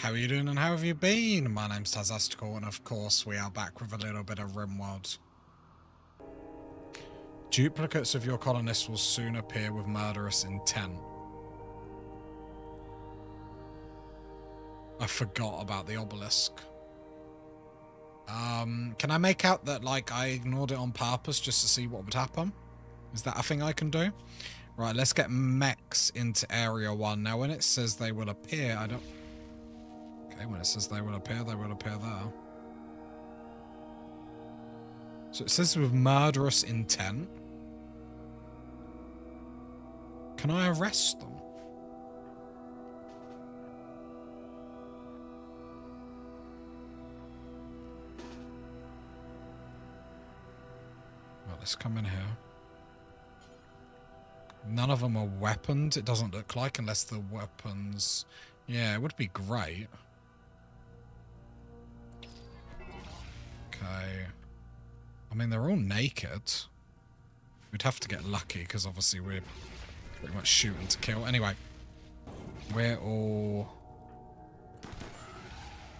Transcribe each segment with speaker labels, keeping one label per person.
Speaker 1: How are you doing and how have you been? My name's Tazastical and of course we are back with a little bit of RimWorld. Duplicates of your colonists will soon appear with murderous intent. I forgot about the obelisk. Um, can I make out that, like, I ignored it on purpose just to see what would happen? Is that a thing I can do? Right, let's get mechs into Area 1. Now, when it says they will appear, I don't... When it says they will appear, they will appear there. So it says with murderous intent. Can I arrest them? Well, let's come in here. None of them are weapons, it doesn't look like, unless the weapons... Yeah, it would be great. I mean, they're all naked. We'd have to get lucky, because obviously we're pretty much shooting to kill. Anyway, we're all...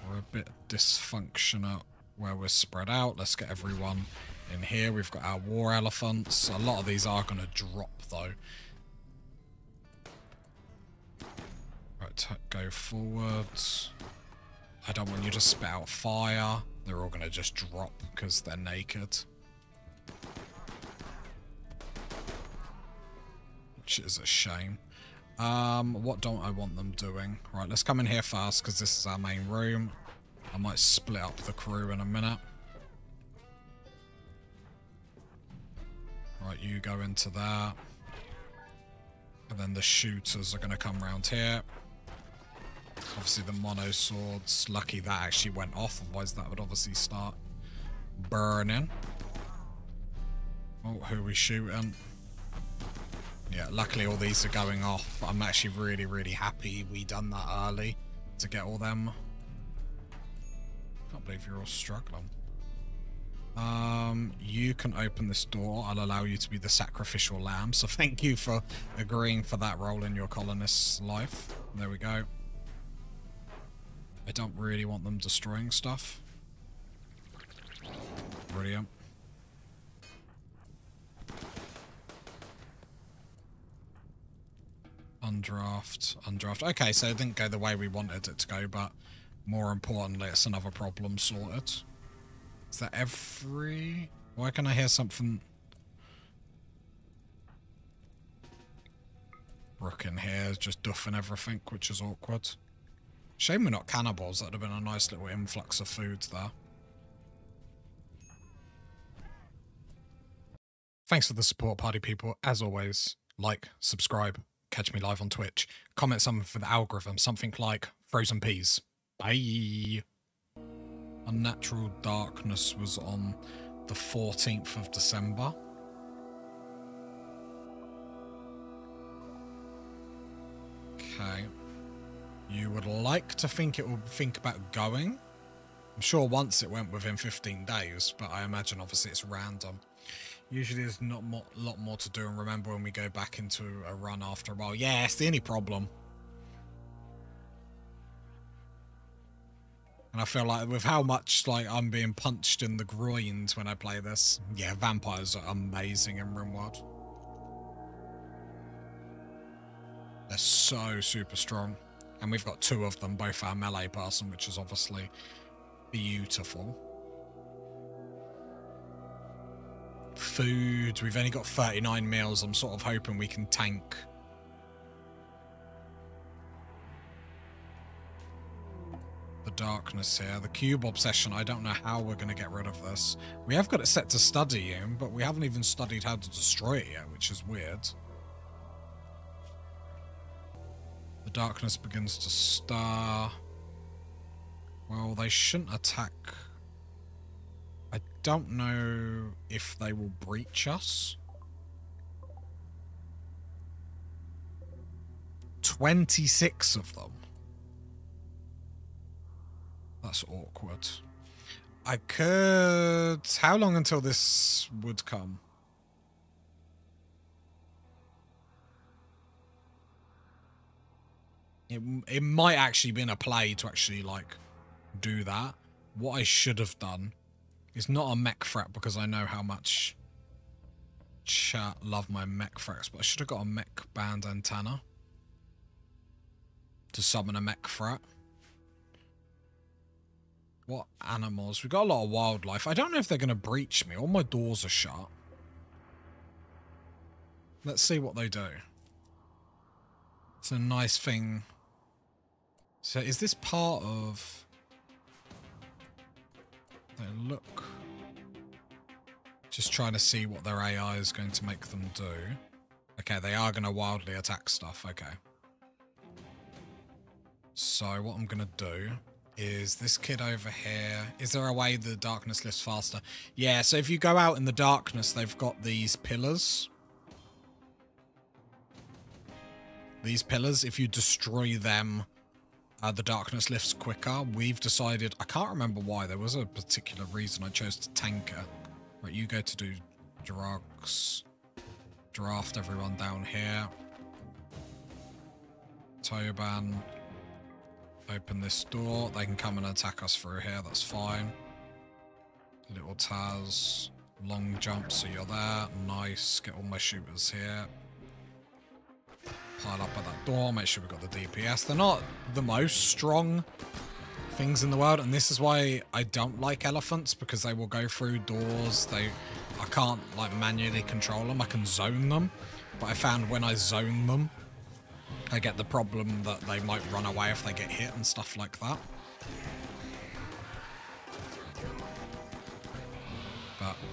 Speaker 1: We're a bit dysfunctional where we're spread out. Let's get everyone in here. We've got our war elephants. A lot of these are going to drop, though. Right, go forwards. I don't want you to spit out fire. They're all going to just drop because they're naked. Which is a shame. Um, what don't I want them doing? Right, let's come in here fast because this is our main room. I might split up the crew in a minute. Right, you go into there. And then the shooters are going to come around here. Obviously the mono swords. Lucky that actually went off, otherwise that would obviously start burning. Oh, who are we shooting? Yeah, luckily all these are going off. I'm actually really, really happy we done that early to get all them. Can't believe you're all struggling. Um, you can open this door. I'll allow you to be the sacrificial lamb. So thank you for agreeing for that role in your colonist's life. There we go. I don't really want them destroying stuff. Brilliant. Undraft, undraft. Okay, so it didn't go the way we wanted it to go, but more importantly, it's another problem sorted. Is that every... Why can I hear something... Rook in here is just duffing everything, which is awkward. Shame we're not cannibals. That would have been a nice little influx of food there. Thanks for the support, party people. As always, like, subscribe, catch me live on Twitch. Comment something for the algorithm, something like frozen peas. Bye. Unnatural Darkness was on the 14th of December. Okay. You would like to think it will think about going. I'm sure once it went within 15 days, but I imagine obviously it's random. Usually there's not a lot more to do, and remember when we go back into a run after a while. Yeah, it's the only problem. And I feel like with how much like I'm being punched in the groins when I play this, yeah, vampires are amazing in RimWorld. They're so super strong. And we've got two of them, both our melee person, which is obviously beautiful. Food, we've only got 39 meals. I'm sort of hoping we can tank the darkness here. The cube obsession, I don't know how we're going to get rid of this. We have got it set to study studying, but we haven't even studied how to destroy it yet, which is weird. The darkness begins to stir. Well, they shouldn't attack. I don't know if they will breach us. 26 of them. That's awkward. I could... How long until this would come? It, it might actually been a play to actually, like, do that. What I should have done is not a mech threat because I know how much chat love my mech threats, but I should have got a mech band antenna to summon a mech threat. What animals? We've got a lot of wildlife. I don't know if they're going to breach me. All my doors are shut. Let's see what they do. It's a nice thing. So is this part of... Look... Just trying to see what their AI is going to make them do. Okay, they are going to wildly attack stuff. Okay. So what I'm going to do is this kid over here. Is there a way the darkness lifts faster? Yeah, so if you go out in the darkness, they've got these pillars. These pillars, if you destroy them, uh, the darkness lifts quicker. We've decided, I can't remember why, there was a particular reason I chose to tanker. Right, you go to do drugs. Draft everyone down here. Tobin. Open this door. They can come and attack us through here. That's fine. Little Taz. Long jump, so you're there. Nice. Get all my shooters here. Pile up at that door. Make sure we've got the DPS. They're not the most strong things in the world, and this is why I don't like elephants, because they will go through doors. They, I can't, like, manually control them. I can zone them, but I found when I zone them, I get the problem that they might run away if they get hit and stuff like that.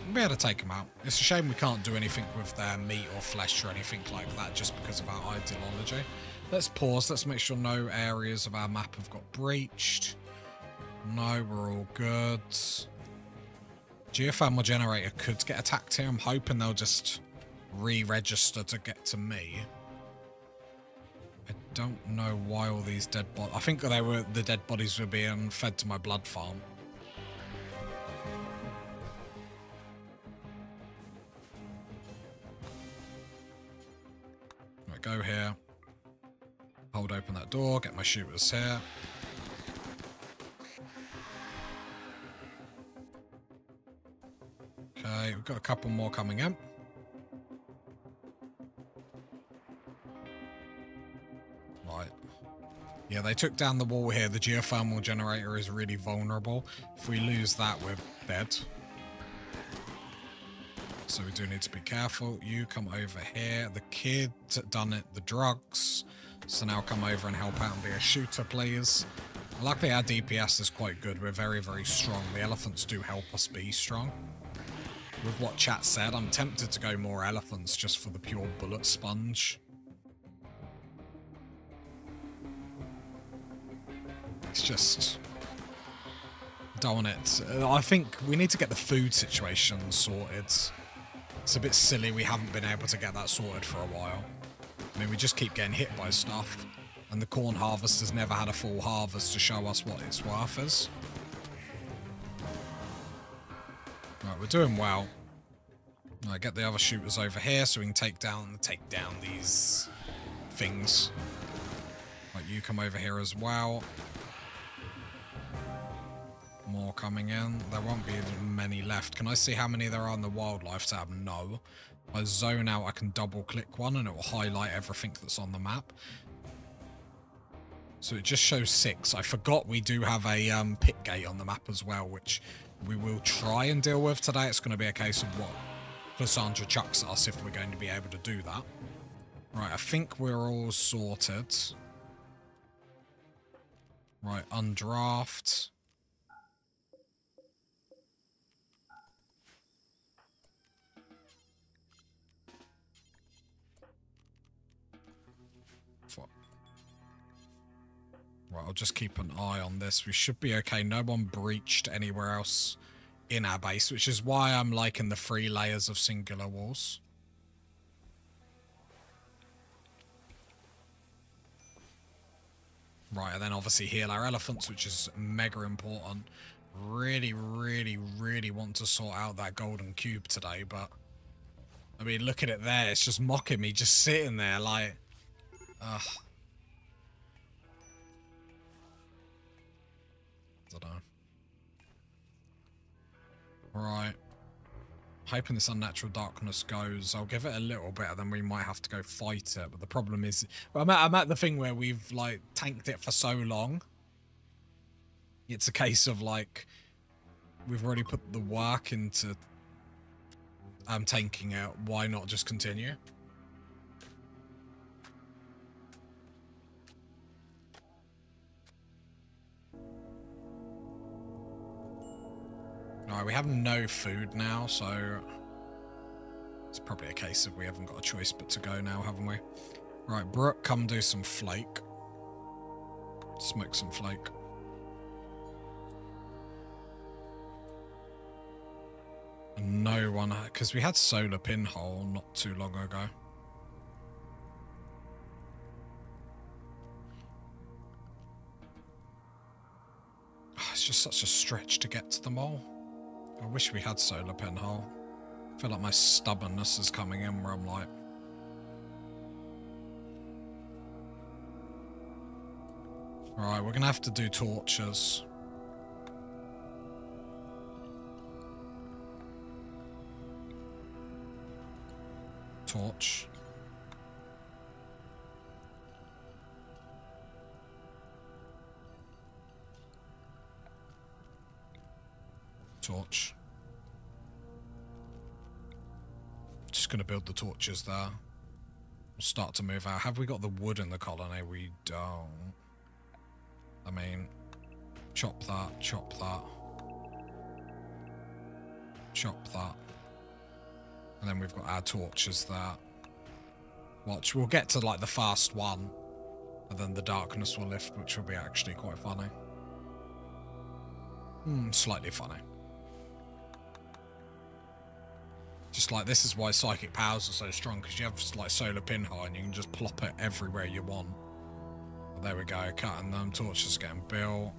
Speaker 1: We'll be able to take them out. It's a shame we can't do anything with their meat or flesh or anything like that just because of our ideology. Let's pause. Let's make sure no areas of our map have got breached. No, we're all good. Geothermal generator could get attacked here. I'm hoping they'll just re-register to get to me. I don't know why all these dead bodies... I think they were the dead bodies were being fed to my blood farm. Right, go here. Hold open that door, get my shooters here. Okay, we've got a couple more coming in. Right. Yeah, they took down the wall here. The geothermal generator is really vulnerable. If we lose that, we're dead. So we do need to be careful. You come over here. The kid done it, the drugs. So now come over and help out and be a shooter, please. Luckily our DPS is quite good. We're very, very strong. The elephants do help us be strong with what chat said, I'm tempted to go more elephants just for the pure bullet sponge. It's just... Don't want it. I think we need to get the food situation sorted. It's a bit silly we haven't been able to get that sorted for a while. I mean, we just keep getting hit by stuff. And the corn harvest has never had a full harvest to show us what its worth is. Right, we're doing well. I get the other shooters over here so we can take down take down these things. Right, you come over here as well. More coming in. There won't be many left. Can I see how many there are in the wildlife tab? No. I zone out, I can double click one and it will highlight everything that's on the map. So it just shows six. I forgot we do have a um, pit gate on the map as well, which we will try and deal with today. It's going to be a case of what Cassandra chucks us if we're going to be able to do that. Right, I think we're all sorted. Right, undraft. Right, I'll just keep an eye on this. We should be okay. No one breached anywhere else in our base, which is why I'm liking the three layers of singular walls. Right, and then obviously heal our elephants, which is mega important. Really, really, really want to sort out that golden cube today, but... I mean, look at it there. It's just mocking me, just sitting there like... Ugh. Right. Hoping this unnatural darkness goes. I'll give it a little bit, and then we might have to go fight it. But the problem is, I'm, at, I'm at the thing where we've like tanked it for so long. It's a case of like we've already put the work into um, tanking it. Why not just continue? Alright, we have no food now, so it's probably a case of we haven't got a choice but to go now, haven't we? Right, Brooke, come do some flake. Smoke some flake. No one, because we had solar pinhole not too long ago. Ah, it's just such a stretch to get to the mole. I wish we had solar pinhole. I feel like my stubbornness is coming in where I'm like... Alright, we're gonna have to do torches. Torch. Torch. Just going to build the torches there. Start to move out. Have we got the wood in the colony? We don't. I mean, chop that, chop that. Chop that. And then we've got our torches there. Watch, we'll get to like the fast one. And then the darkness will lift, which will be actually quite funny. Hmm, slightly funny. Just like this is why psychic powers are so strong, because you have like solar pinhole and you can just plop it everywhere you want. But there we go, cutting them, torches getting built.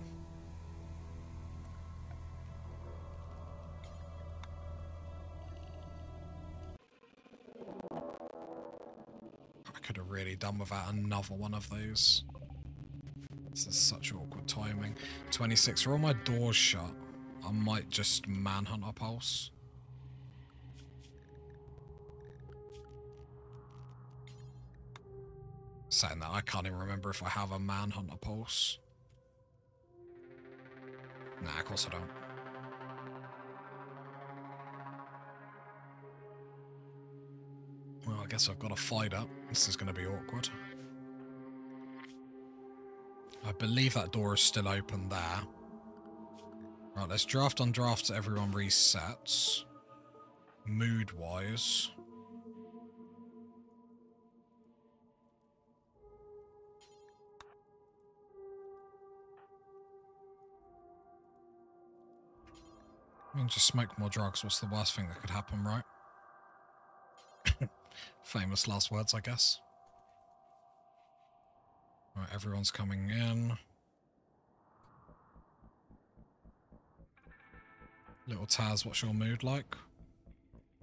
Speaker 1: I could have really done without another one of those. This is such awkward timing. 26, are all my doors shut? I might just manhunt a pulse. Saying that, I can't even remember if I have a manhunter pulse. Nah, of course I don't. Well, I guess I've got to fight up. This is going to be awkward. I believe that door is still open there. Right, let's draft on draft everyone resets. Mood-wise. Mean, just smoke more drugs. What's the worst thing that could happen, right? Famous last words, I guess. Right, everyone's coming in. Little Taz, what's your mood like?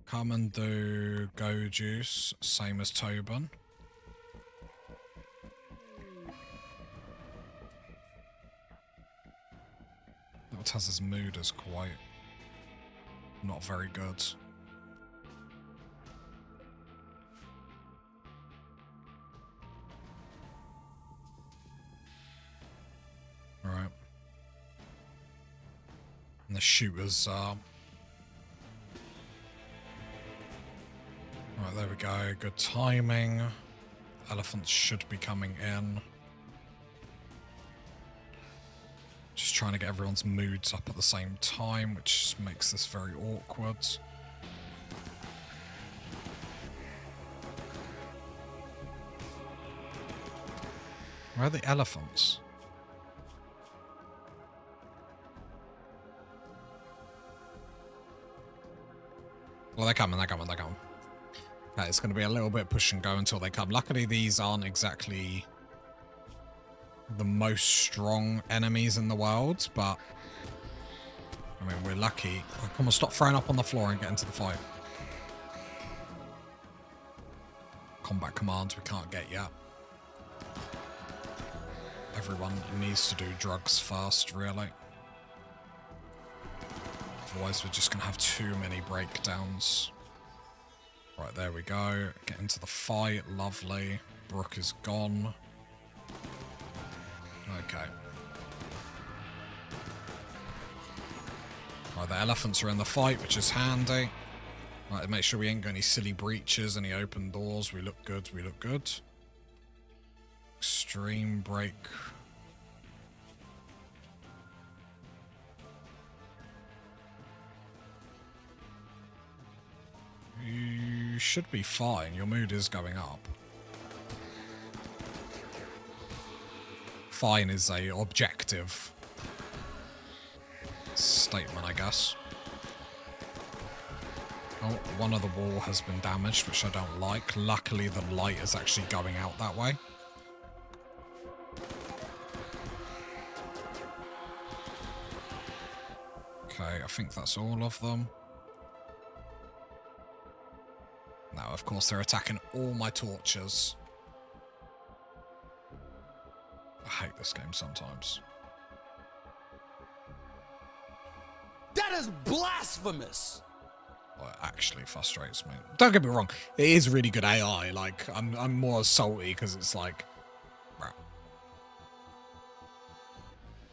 Speaker 1: Come and do Go Juice, same as Tobin. Little Taz's mood is quite not very good. Right. And the shooters are... Right, there we go. Good timing. Elephants should be coming in. Trying to get everyone's moods up at the same time, which makes this very awkward. Where are the elephants? Well, they're coming, they're coming, they're coming. Okay, it's going to be a little bit push and go until they come. Luckily, these aren't exactly the most strong enemies in the world, but I mean, we're lucky. Oh, come on, stop throwing up on the floor and get into the fight. Combat commands we can't get yet. Everyone needs to do drugs first, really. Otherwise, we're just going to have too many breakdowns. Right, there we go. Get into the fight. Lovely. Brook is gone. Okay. Right, the elephants are in the fight, which is handy. Right, make sure we ain't got any silly breaches, any open doors. We look good, we look good. Extreme break. You should be fine. Your mood is going up. Fine is a objective statement, I guess. Oh, one of the wall has been damaged, which I don't like. Luckily, the light is actually going out that way. Okay, I think that's all of them. Now, of course, they're attacking all my torches. This game sometimes.
Speaker 2: That is blasphemous!
Speaker 1: Well, it actually frustrates me. Don't get me wrong, it is really good AI. Like, I'm, I'm more salty because it's like,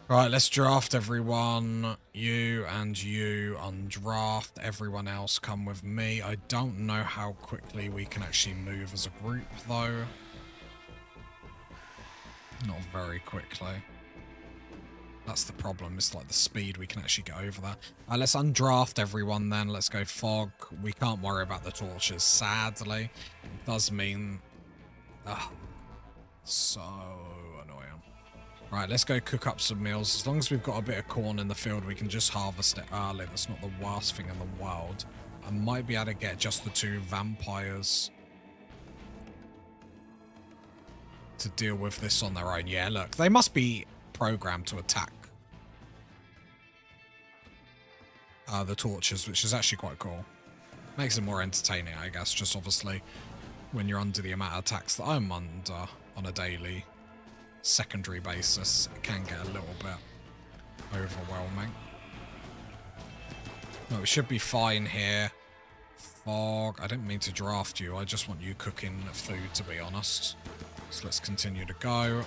Speaker 1: Right, let's draft everyone. You and you undraft. Everyone else come with me. I don't know how quickly we can actually move as a group, though. Not very quickly. That's the problem. It's like the speed we can actually get over that. Uh, let's undraft everyone then. Let's go fog. We can't worry about the torches, sadly. It does mean... Uh, so annoying. Right, let's go cook up some meals. As long as we've got a bit of corn in the field, we can just harvest it early. That's not the worst thing in the world. I might be able to get just the two vampires to deal with this on their own. Yeah, look, they must be programmed to attack uh, the torches, which is actually quite cool. Makes it more entertaining, I guess, just obviously when you're under the amount of attacks that I'm under on a daily secondary basis, it can get a little bit overwhelming. No, we should be fine here. Fog, I didn't mean to draft you, I just want you cooking food, to be honest. So let's continue to go.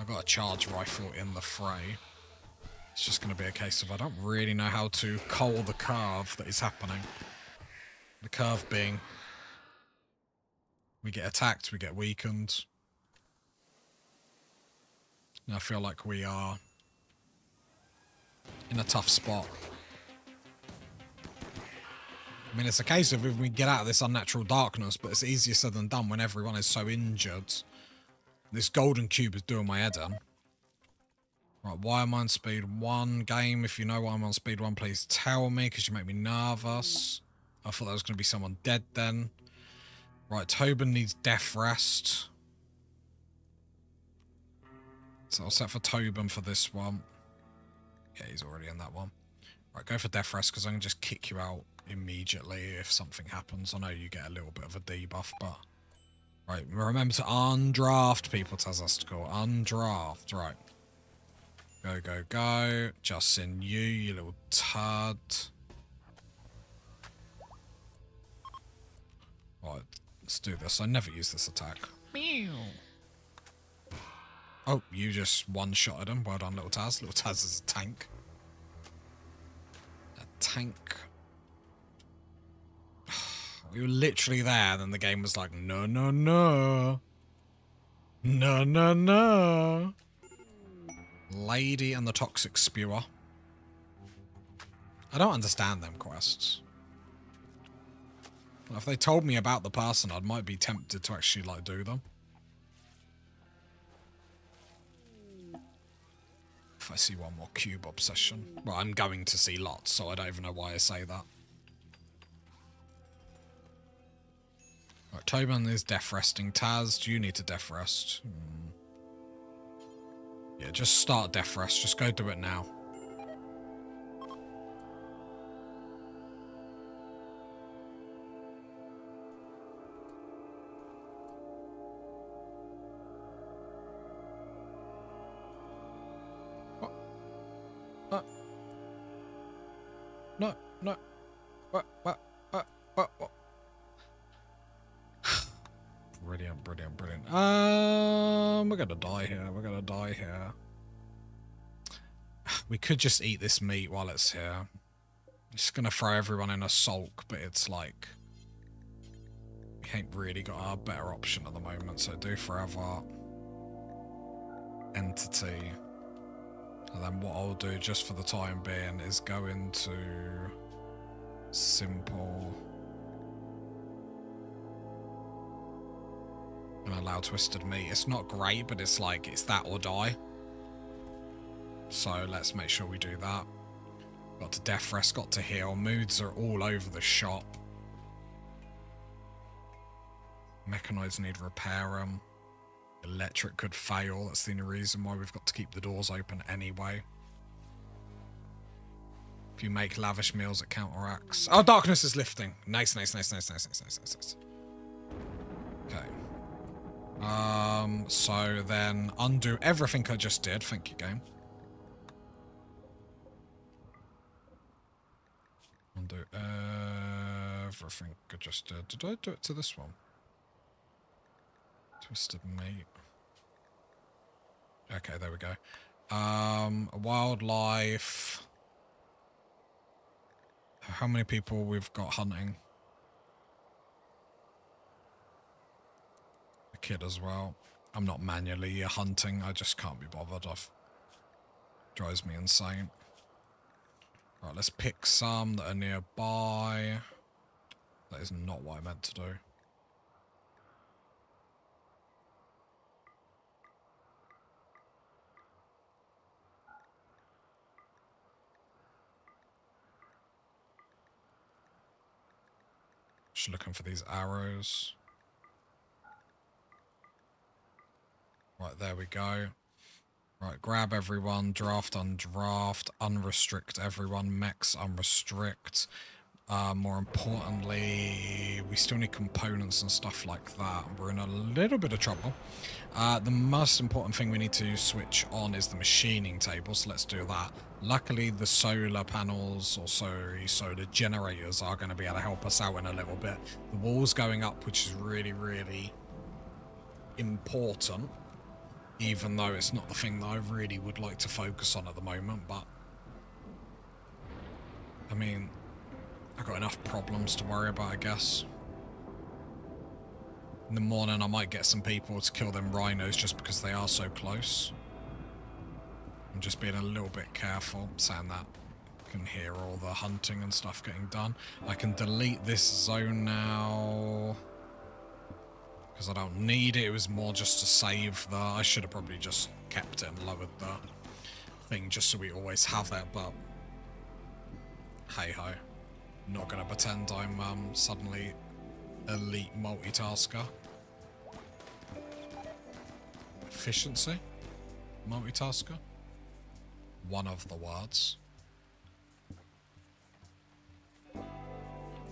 Speaker 1: I've got a charge rifle in the fray. It's just going to be a case of I don't really know how to cull the curve that is happening. The curve being we get attacked, we get weakened. And I feel like we are in a tough spot. I mean, it's a case of if we get out of this unnatural darkness, but it's easier said than done when everyone is so injured. This golden cube is doing my head in. Right, why am I on speed one game? If you know why I'm on speed one, please tell me, because you make me nervous. I thought there was going to be someone dead then. Right, Tobin needs death rest. So I'll set for Tobin for this one. Yeah, he's already in that one. Right, go for death rest because I can just kick you out immediately if something happens. I know you get a little bit of a debuff, but... Right, remember to undraft people, tells us to go. Undraft, right. Go, go, go. Just in you, you little turd. Right, let's do this. I never use this attack. Meow. Oh, you just one-shotted him. Well done, Little Taz. Little Taz is a tank. A tank. We were literally there, and then the game was like, no, no, no. No, no, no. Lady and the Toxic Spewer. I don't understand them quests. If they told me about the person, I might be tempted to actually, like, do them. If I see one more cube obsession. Well, I'm going to see lots, so I don't even know why I say that. Right, Tobin is death resting. Taz, do you need to death rest? Hmm. Yeah, just start death rest. Just go do it now. no, no. What, what, what, what, what? Brilliant, brilliant, brilliant. Um, we're gonna die here. We're gonna die here. We could just eat this meat while it's here. Just gonna throw everyone in a sulk, but it's like we ain't really got a better option at the moment. So do forever entity. And then what I'll do just for the time being is go into simple and allow twisted meat. It's not great, but it's like, it's that or die. So let's make sure we do that. Got to death rest, got to heal. Moods are all over the shop. Mechanoids need repairing. Electric could fail. That's the only reason why we've got to keep the doors open anyway. If you make lavish meals, it counteracts. Oh, darkness is lifting. Nice, nice, nice, nice, nice, nice, nice, nice, nice. Okay. Um, so then undo everything I just did. Thank you, game. Undo everything I just did. Did I do it to this one? Twisted meat. Okay, there we go. Um, wildlife. How many people we've got hunting? The kid as well. I'm not manually hunting. I just can't be bothered. Off drives me insane. Right, let's pick some that are nearby. That is not what I meant to do. Just looking for these arrows. Right, there we go. Right, grab everyone, draft, undraft, unrestrict everyone, mechs, unrestrict. Uh, more importantly, we still need components and stuff like that. We're in a little bit of trouble. Uh, the most important thing we need to switch on is the machining table, so let's do that. Luckily, the solar panels, or sorry, solar generators are going to be able to help us out in a little bit. The wall's going up, which is really, really important, even though it's not the thing that I really would like to focus on at the moment, but... I mean, I've got enough problems to worry about, I guess. In the morning, I might get some people to kill them rhinos just because they are so close. I'm just being a little bit careful, saying that I can hear all the hunting and stuff getting done. I can delete this zone now. Because I don't need it. It was more just to save the... I should have probably just kept it and lowered the thing just so we always have it, but... Hey-ho not going to pretend I'm um, suddenly elite multitasker. Efficiency? Multitasker? One of the words.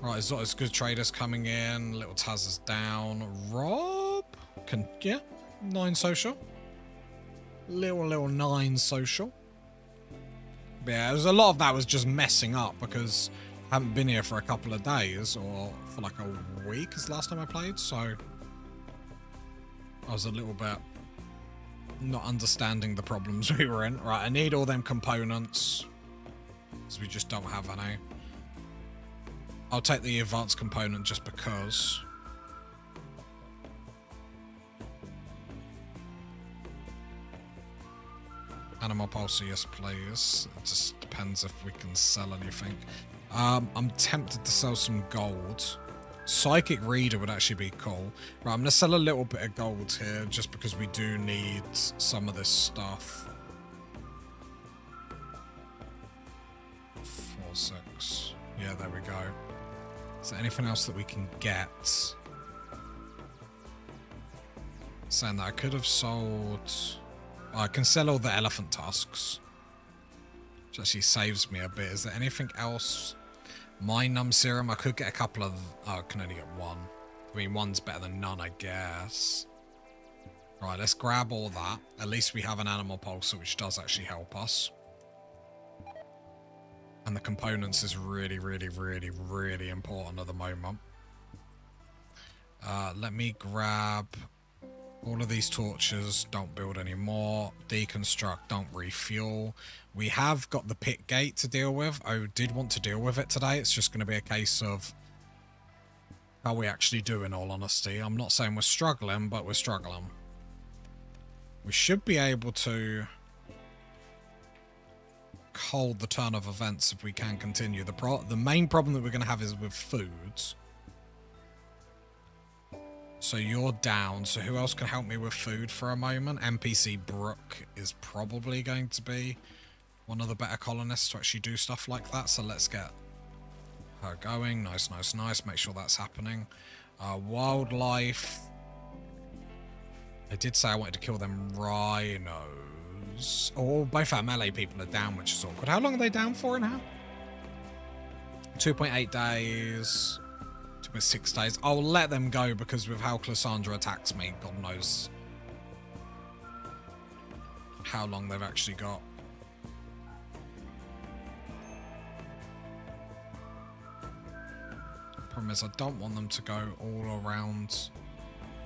Speaker 1: Right, it's good traders coming in. Little Taz is down. Rob? Can, yeah, nine social. Little, little nine social. But yeah, there's a lot of that was just messing up because I haven't been here for a couple of days, or for like a week is the last time I played, so I was a little bit not understanding the problems we were in. Right, I need all them components, because we just don't have any. I'll take the advanced component just because. Animal Pulse, yes please. It just depends if we can sell anything. Um, I'm tempted to sell some gold. Psychic Reader would actually be cool. Right, I'm going to sell a little bit of gold here just because we do need some of this stuff. Four, six. Yeah, there we go. Is there anything else that we can get? Saying that I could have sold... Oh, I can sell all the elephant tusks. Which actually saves me a bit. Is there anything else my num serum, I could get a couple of... Oh, I can only get one. I mean, one's better than none, I guess. Right, let's grab all that. At least we have an animal pulse, which does actually help us. And the components is really, really, really, really important at the moment. Uh, let me grab all of these torches. Don't build any more. Deconstruct. Don't refuel. We have got the pit gate to deal with. I did want to deal with it today. It's just going to be a case of how we actually do in all honesty. I'm not saying we're struggling, but we're struggling. We should be able to hold the turn of events if we can continue. The pro the main problem that we're going to have is with foods. So you're down. So who else can help me with food for a moment? NPC Brooke is probably going to be one of the better colonists to actually do stuff like that. So let's get her going. Nice, nice, nice. Make sure that's happening. Uh, wildlife. I did say I wanted to kill them rhinos. Oh, both our melee people are down, which is awkward. How long are they down for now? 2.8 days. 2.6 days. I'll let them go because with how Cassandra attacks me, God knows how long they've actually got. Problem is I don't want them to go all around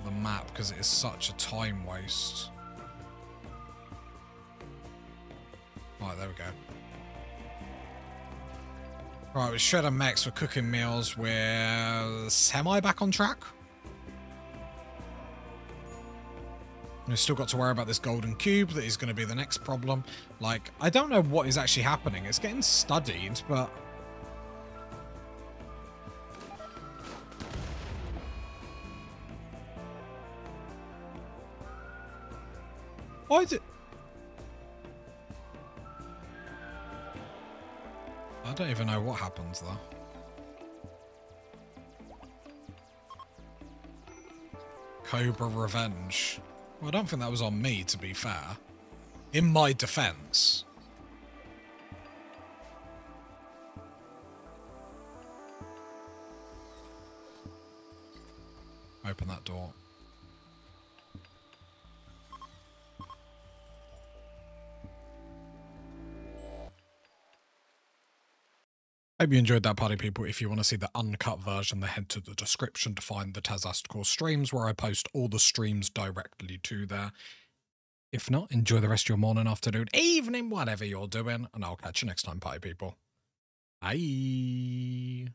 Speaker 1: the map because it is such a time waste. Go. Right, with Shredder Max, we're cooking meals. We're semi back on track. We've still got to worry about this golden cube that is going to be the next problem. Like, I don't know what is actually happening. It's getting studied, but don't even know what happens though. Cobra Revenge. Well, I don't think that was on me, to be fair. In my defense. Hope you enjoyed that, party people. If you want to see the uncut version, then head to the description to find the Tazastical streams, where I post all the streams directly to there. If not, enjoy the rest of your morning, afternoon, evening, whatever you're doing, and I'll catch you next time, party people. Bye.